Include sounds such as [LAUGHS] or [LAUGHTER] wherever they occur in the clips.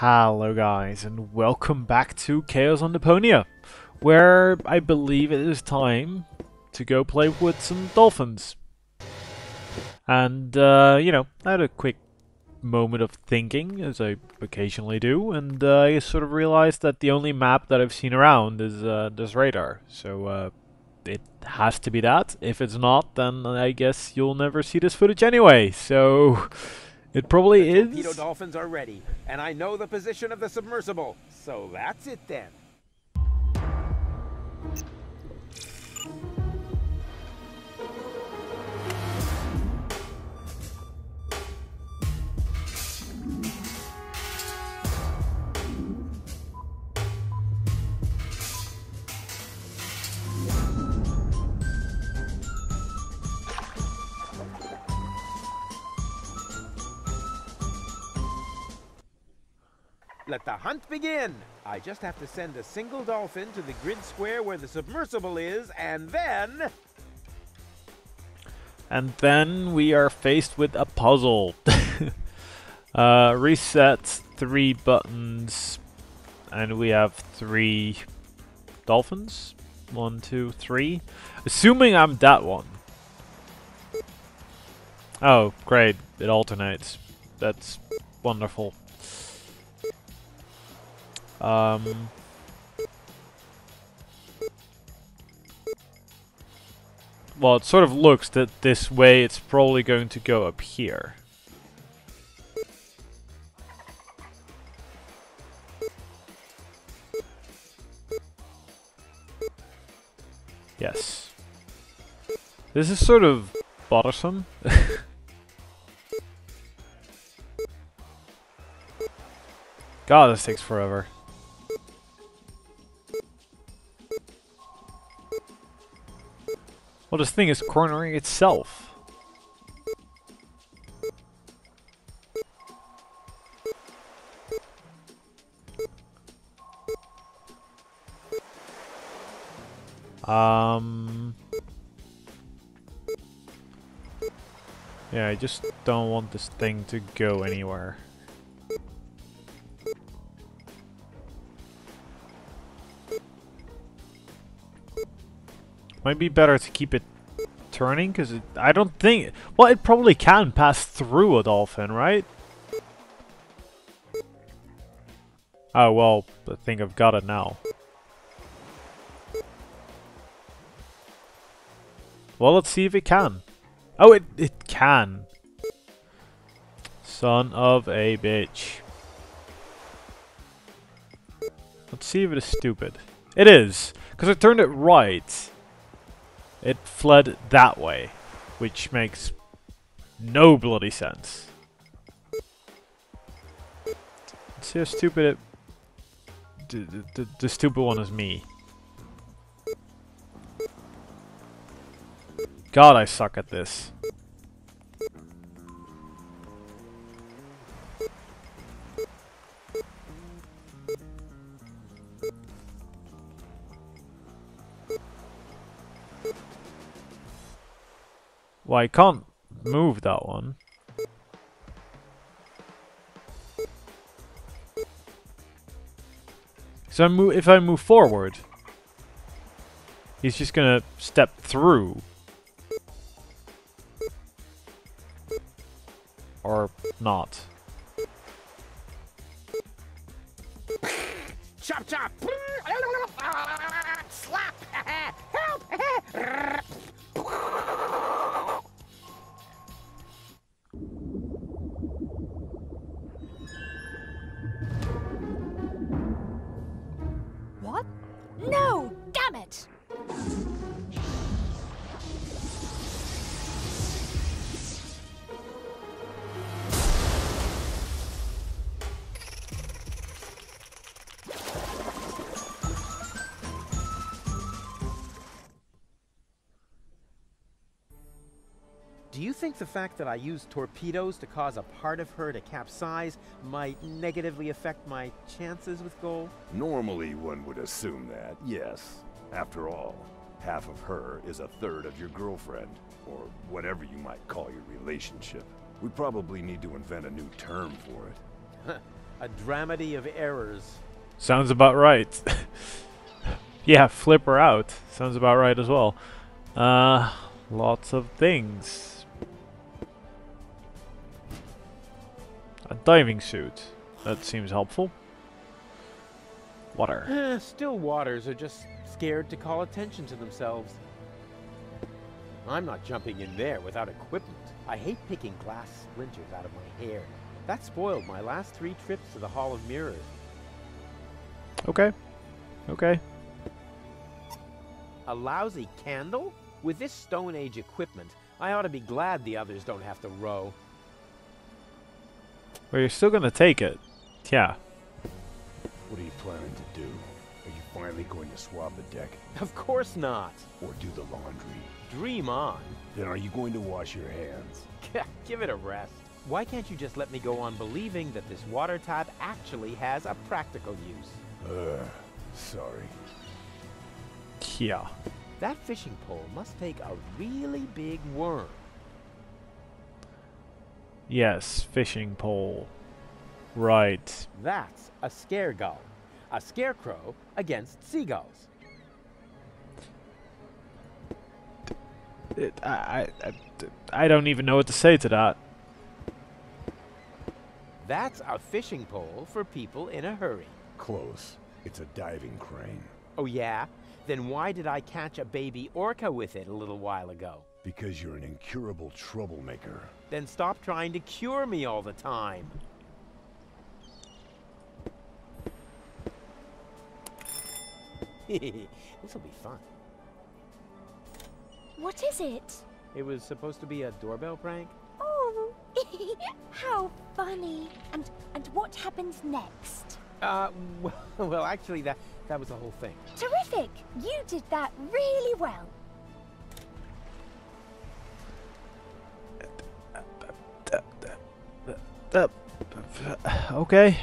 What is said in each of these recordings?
Hello guys and welcome back to Chaos on Deponia, where I believe it is time to go play with some dolphins. And, uh, you know, I had a quick moment of thinking, as I occasionally do, and uh, I sort of realized that the only map that I've seen around is uh, this radar. So, uh, it has to be that. If it's not, then I guess you'll never see this footage anyway. So, it probably the is. torpedo dolphins are ready, and I know the position of the submersible. So that's it then. Let the hunt begin! I just have to send a single dolphin to the grid square where the submersible is, and then... And then we are faced with a puzzle. [LAUGHS] uh, reset three buttons, and we have three dolphins. One, two, three. Assuming I'm that one. Oh, great. It alternates. That's wonderful. Um, well, it sort of looks that this way it's probably going to go up here. Yes. This is sort of bothersome. [LAUGHS] God, this takes forever. Well, this thing is cornering itself. Um... Yeah, I just don't want this thing to go anywhere. Might be better to keep it turning, because I don't think... Well, it probably can pass through a dolphin, right? Oh, well, I think I've got it now. Well, let's see if it can. Oh, it, it can. Son of a bitch. Let's see if it is stupid. It is, because I turned it right. It fled that way, which makes no bloody sense. See how stupid it... The, the, the stupid one is me. God, I suck at this. Well, I can't move that one. So I move, if I move forward, he's just gonna step through. Or not. Think the fact that I used torpedoes to cause a part of her to capsize might negatively affect my chances with Goal? Normally, one would assume that, yes. After all, half of her is a third of your girlfriend, or whatever you might call your relationship. We probably need to invent a new term for it. [LAUGHS] A dramedy of errors. Sounds about right. [LAUGHS] yeah, flip her out. Sounds about right as well. Uh, lots of things. A diving suit. That seems helpful. Water. Eh, Still waters are just scared to call attention to themselves. I'm not jumping in there without equipment. I hate picking glass splinters out of my hair. That spoiled my last three trips to the Hall of Mirrors. Okay. Okay. A lousy candle? With this Stone Age equipment, I ought to be glad the others don't have to row. Well, you're still gonna take it. Yeah. What are you planning to do? Are you finally going to swab the deck? [LAUGHS] Of course not. Or do the laundry? Dream on. Then are you going to wash your hands? Give it a rest. Why can't you just let me go on believing that this water tap actually has a practical use? Ugh, sorry. Yeah. That fishing pole must take a really big worm. Yes, fishing pole. Right. That's a scare gull. A scarecrow against seagulls. It, I, I, I, I don't even know what to say to that. That's a fishing pole for people in a hurry. Close. It's a diving crane. Oh yeah? Then why did I catch a baby orca with it a little while ago? Because you're an incurable troublemaker. Then stop trying to cure me all the time. [LAUGHS] This'll be fun. What is it? It was supposed to be a doorbell prank? Oh, [LAUGHS] how funny. And and what happens next? Uh, [LAUGHS] well, well, actually, that that was the whole thing. Terrific! You did that really well. Uh, okay.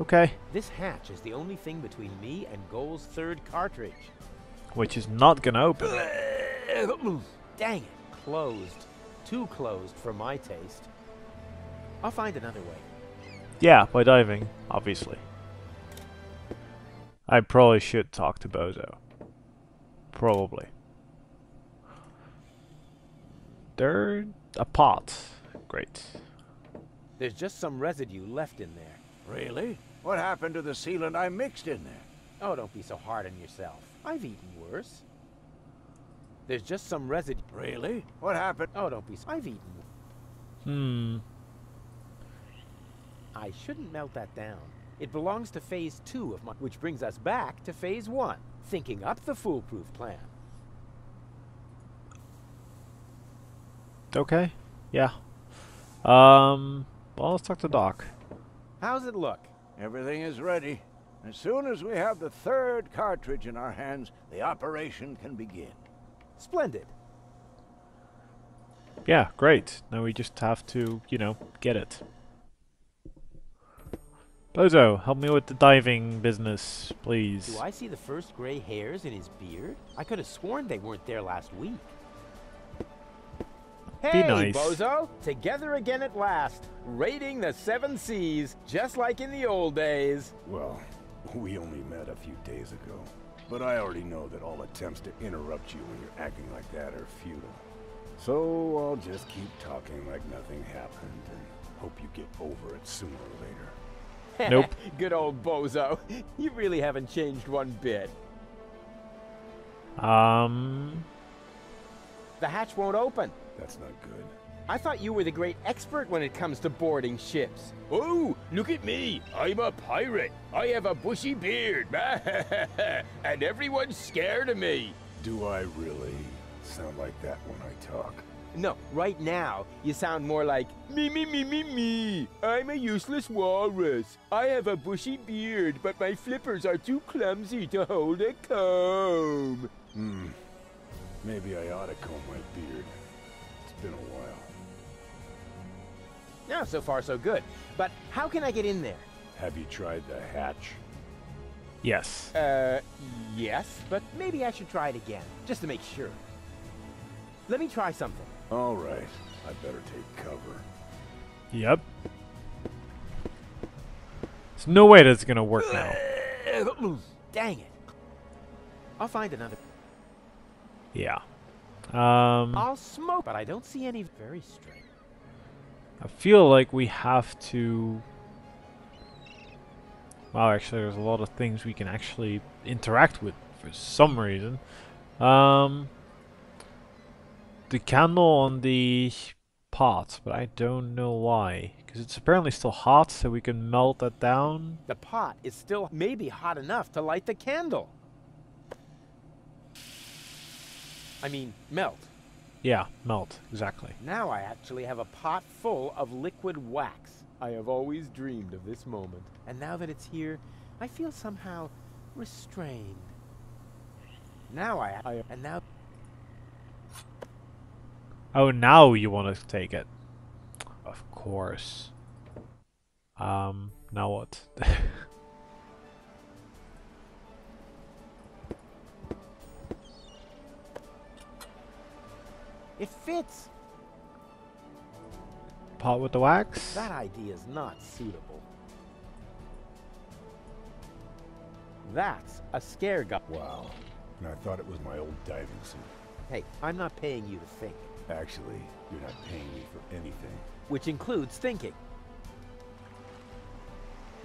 Okay. This hatch is the only thing between me and Goal's third cartridge. Which is not gonna open. [CLEARS THROAT] Dang it, closed. Too closed for my taste. I'll find another way. Yeah, by diving, obviously. I probably should talk to Bozo. Probably. There, a pot. Great. There's just some residue left in there. Really? What happened to the sealant I mixed in there? Oh, don't be so hard on yourself. I've eaten worse. There's just some residue. Really? What happened? Oh, don't be. So I've eaten. Hmm. I shouldn't melt that down. It belongs to phase two of my, which brings us back to phase one, thinking up the foolproof plan. Okay. Yeah. Um. Well, let's talk to Doc. How's it look? Everything is ready. As soon as we have the third cartridge in our hands, the operation can begin. Splendid. Yeah, great. Now we just have to, you know, get it. Bozo, help me with the diving business, please. Do I see the first gray hairs in his beard? I could have sworn they weren't there last week. Hey, nice. Bozo! Together again at last, raiding the seven seas, just like in the old days. Well, we only met a few days ago. But I already know that all attempts to interrupt you when you're acting like that are futile. So I'll just keep talking like nothing happened and hope you get over it sooner or later. [LAUGHS] Nope. Good old Bozo. You really haven't changed one bit. Um. The hatch won't open. That's not good. I thought you were the great expert when it comes to boarding ships. Oh, look at me. I'm a pirate. I have a bushy beard. [LAUGHS] and everyone's scared of me. Do I really sound like that when I talk? No, right now, you sound more like me, me, me, me, me. I'm a useless walrus. I have a bushy beard, but my flippers are too clumsy to hold a comb. Hmm. Maybe I ought to comb my beard. It's been a while. Yeah, so far so good. But how can I get in there? Have you tried the hatch? Yes. Uh, yes, but maybe I should try it again, just to make sure. Let me try something. All right. I better take cover. Yep. There's no way that's gonna work now. [COUGHS] Dang it. I'll find another. Yeah. Um, I'll smoke, but I don't see any very strange. I feel like we have to... Wow, actually, there's a lot of things we can actually interact with for some reason. Um, the candle on the pot, but I don't know why. Because it's apparently still hot, so we can melt that down. The pot is still maybe hot enough to light the candle. I mean, melt. Yeah, melt, exactly. Now I actually have a pot full of liquid wax. I have always dreamed of this moment. And now that it's here, I feel somehow restrained. Now I, I and now Oh, now you want to take it. Of course. Um, now what? [LAUGHS] it fits. Pot with the wax? That idea is not suitable. That's a scare gull. Wow. And I thought it was my old diving suit. Hey, I'm not paying you to think, Actually, you're not paying me for anything. which includes thinking.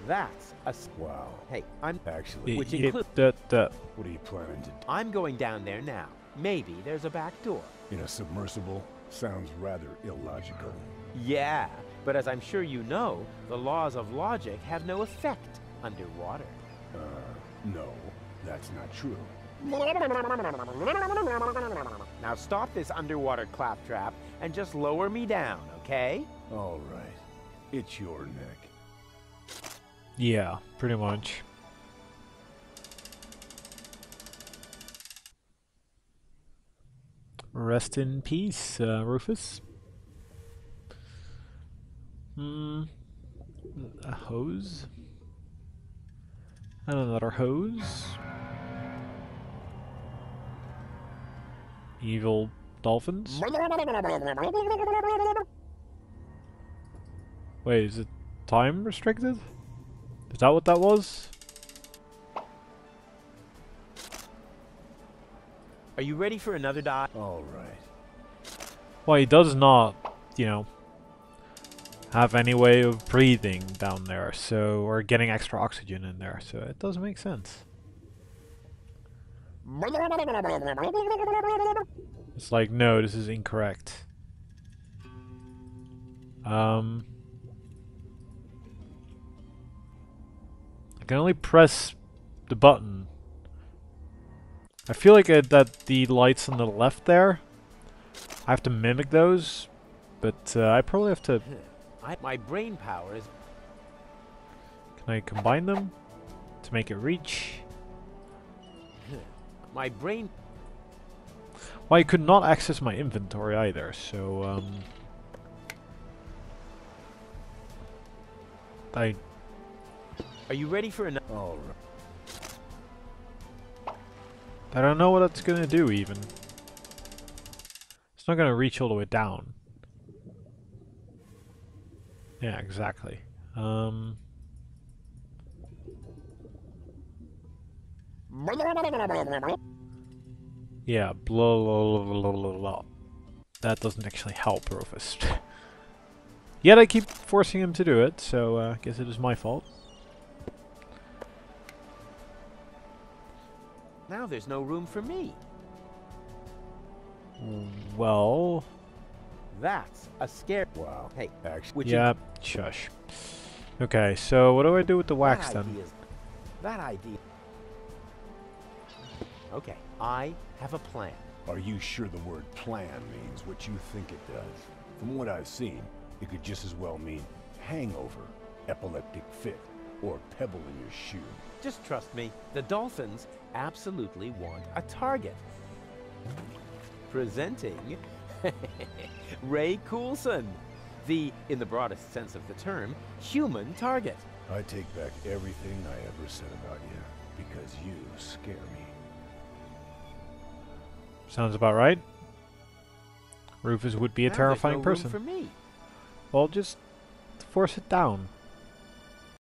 That's a Wow. Hey, I'm. Actually, which y- include- the, the, what are you planning to do? I'm going down there now. Maybe there's a back door. In a submersible? Sounds rather illogical. Yeah, but as I'm sure you know, the laws of logic have no effect underwater. Uh, no, that's not true. Now stop this underwater claptrap and just lower me down, okay? All right. It's your neck. yeah, pretty much. Rest in peace, uh, Rufus. Hmm. A hose? And another hose? Evil dolphins? Wait, is it time restricted? Is that what that was? Are you ready for another dive? All right. Well, he does not, you know, have any way of breathing down there, so, or getting extra oxygen in there, so it does make sense. It's like, no, this is incorrect. Um, I can only press the button. I feel like uh, that the lights on the left there, I have to mimic those, but uh, I probably have to. I, my brain power is. Can I combine them to make it reach? [LAUGHS] My brain. Well, I could not access my inventory either, so um, I Are you ready for another? All right. I don't know what that's gonna do even. It's not gonna reach all the way down. Yeah, exactly. Um, yeah, blah blah blah blah blah blah. That doesn't actually help Rufus. [LAUGHS] Yet I keep forcing him to do it, so uh, I guess it is my fault. Now there's no room for me. Well, That's a scare. Wow. Hey, Actually, which yeah, shush. Okay, so what do I do with the wax that then? idea's- That idea. Okay, I have a plan. are you sure the word plan means what you think it does? From what I've seen, it could just as well mean hangover, epileptic fit, or pebble in your shoe. Just trust me, the Dolphins absolutely want a target. Presenting [LAUGHS] Ray Coulson, the, in the broadest sense of the term, human target. I take back everything I ever said about you, because you scare me. Sounds about right. Rufus would be a Now there's terrifying no room person. for me. Well, just force it down.